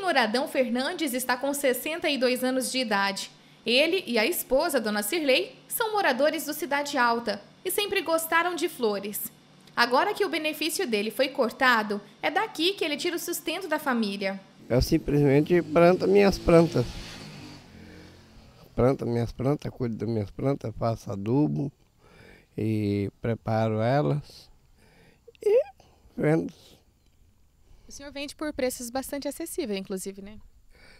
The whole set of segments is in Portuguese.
senhor Adão Fernandes está com 62 anos de idade. Ele e a esposa, Dona Cirlei, são moradores do Cidade Alta e sempre gostaram de flores. Agora que o benefício dele foi cortado, é daqui que ele tira o sustento da família. Eu simplesmente planto minhas plantas. Planto minhas plantas, cuido das minhas plantas, faço adubo e preparo elas e vendo. O senhor vende por preços bastante acessíveis, inclusive, né?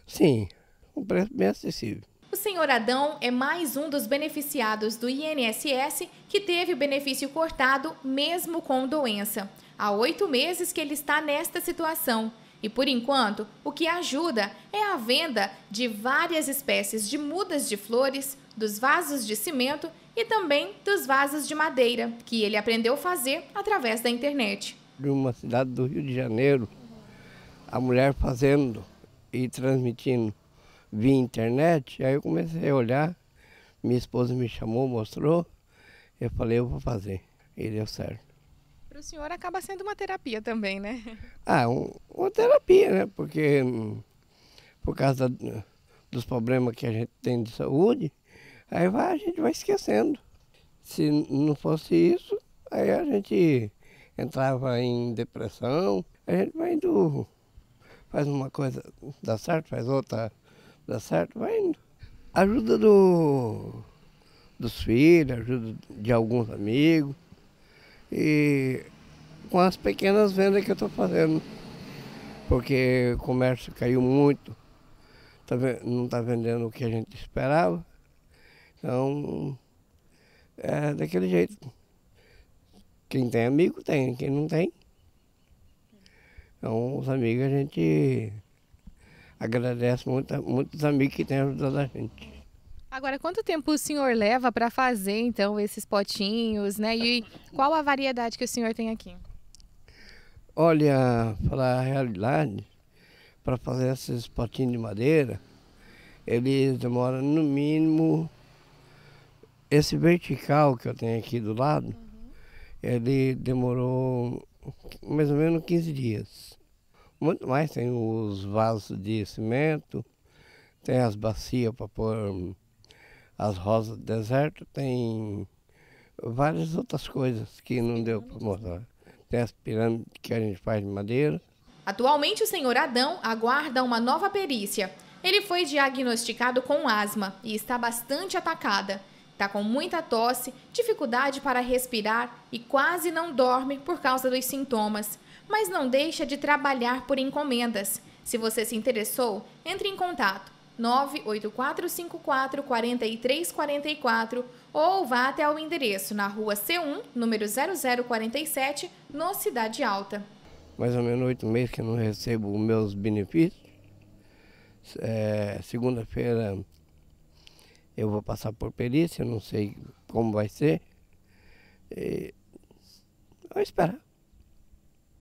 Sim, um preço bem acessível. O senhor Adão é mais um dos beneficiados do INSS que teve o benefício cortado mesmo com doença. Há oito meses que ele está nesta situação. E por enquanto, o que ajuda é a venda de várias espécies de mudas de flores, dos vasos de cimento e também dos vasos de madeira, que ele aprendeu a fazer através da internet. De uma cidade do Rio de Janeiro, a mulher fazendo e transmitindo via internet, aí eu comecei a olhar, minha esposa me chamou, mostrou, eu falei, eu vou fazer. E deu certo. Para o senhor acaba sendo uma terapia também, né? Ah, um, uma terapia, né? Porque por causa da, dos problemas que a gente tem de saúde, aí vai, a gente vai esquecendo. Se não fosse isso, aí a gente entrava em depressão, a gente vai indo faz uma coisa, dá certo, faz outra, dá certo, vai indo. Ajuda do, dos filhos, ajuda de alguns amigos. E com as pequenas vendas que eu estou fazendo. Porque o comércio caiu muito, tá, não está vendendo o que a gente esperava. Então, é daquele jeito. Quem tem amigo tem, quem não tem, então, os amigos a gente agradece muito, muitos amigos que têm ajudado a gente. Agora, quanto tempo o senhor leva para fazer, então, esses potinhos, né? E qual a variedade que o senhor tem aqui? Olha, falar a realidade, para fazer esses potinhos de madeira, eles demoram no mínimo. Esse vertical que eu tenho aqui do lado, uhum. ele demorou mais ou menos 15 dias. Muito mais, tem os vasos de cimento, tem as bacias para pôr as rosas do deserto, tem várias outras coisas que não deu para mostrar. Tem as pirâmides que a gente faz de madeira. Atualmente, o senhor Adão aguarda uma nova perícia. Ele foi diagnosticado com asma e está bastante atacada. Está com muita tosse, dificuldade para respirar e quase não dorme por causa dos sintomas, mas não deixa de trabalhar por encomendas. Se você se interessou, entre em contato 98454 4344 ou vá até o endereço na rua C1, número 0047, no Cidade Alta. Mais ou menos oito meses que eu não recebo meus benefícios. É, Segunda-feira eu vou passar por perícia, não sei como vai ser. E... Vou esperar.